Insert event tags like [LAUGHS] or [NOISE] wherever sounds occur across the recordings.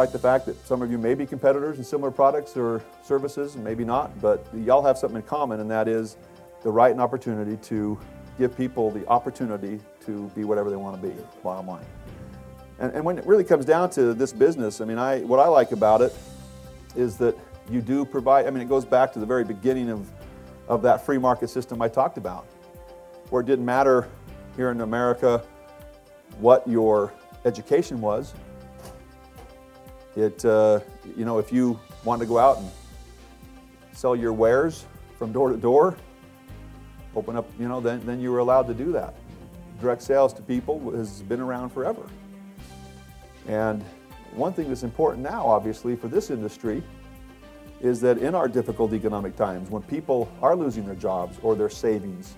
despite the fact that some of you may be competitors in similar products or services, maybe not, but y'all have something in common, and that is the right and opportunity to give people the opportunity to be whatever they want to be, bottom line. And, and when it really comes down to this business, I mean, I, what I like about it is that you do provide, I mean, it goes back to the very beginning of, of that free market system I talked about, where it didn't matter here in America what your education was. It, uh, you know, if you wanted to go out and sell your wares from door to door, open up, you know, then, then you were allowed to do that. Direct sales to people has been around forever. And one thing that's important now, obviously, for this industry is that in our difficult economic times, when people are losing their jobs or their savings,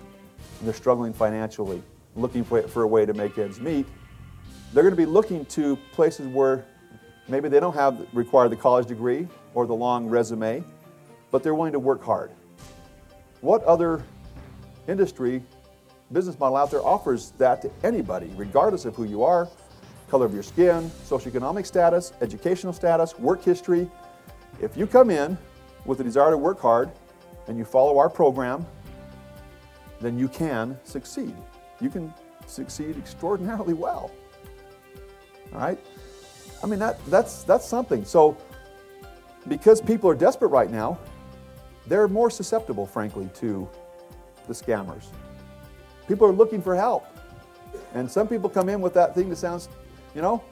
and they're struggling financially, looking for a way to make ends meet, they're going to be looking to places where maybe they don't have require the college degree or the long resume, but they're willing to work hard. What other industry business model out there offers that to anybody, regardless of who you are, color of your skin, socioeconomic status, educational status, work history. If you come in with a desire to work hard and you follow our program, then you can succeed. You can succeed extraordinarily well. All right? I mean, that, that's, that's something. So, because people are desperate right now, they're more susceptible, frankly, to the scammers. People are looking for help. And some people come in with that thing that sounds you know,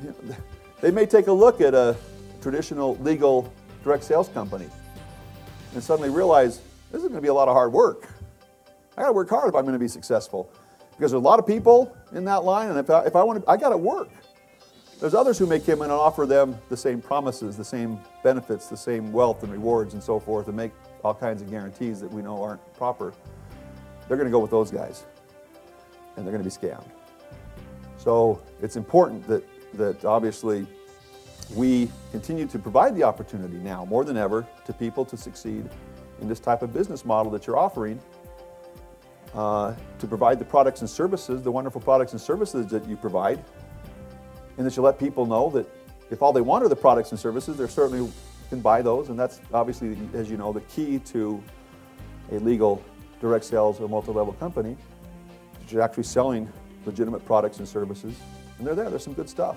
[LAUGHS] they may take a look at a traditional legal direct sales company and suddenly realize this is going to be a lot of hard work. I got to work hard if I'm going to be successful because there's a lot of people in that line, and if I, if I want to, I got to work. There's others who may come in and offer them the same promises, the same benefits, the same wealth and rewards and so forth, and make all kinds of guarantees that we know aren't proper. They're going to go with those guys, and they're going to be scammed. So it's important that, that obviously we continue to provide the opportunity now more than ever to people to succeed in this type of business model that you're offering uh, to provide the products and services, the wonderful products and services that you provide, and that you let people know that if all they want are the products and services, they certainly can buy those, and that's obviously, as you know, the key to a legal direct sales or multi-level company, you're actually selling legitimate products and services. And they're there, there's some good stuff.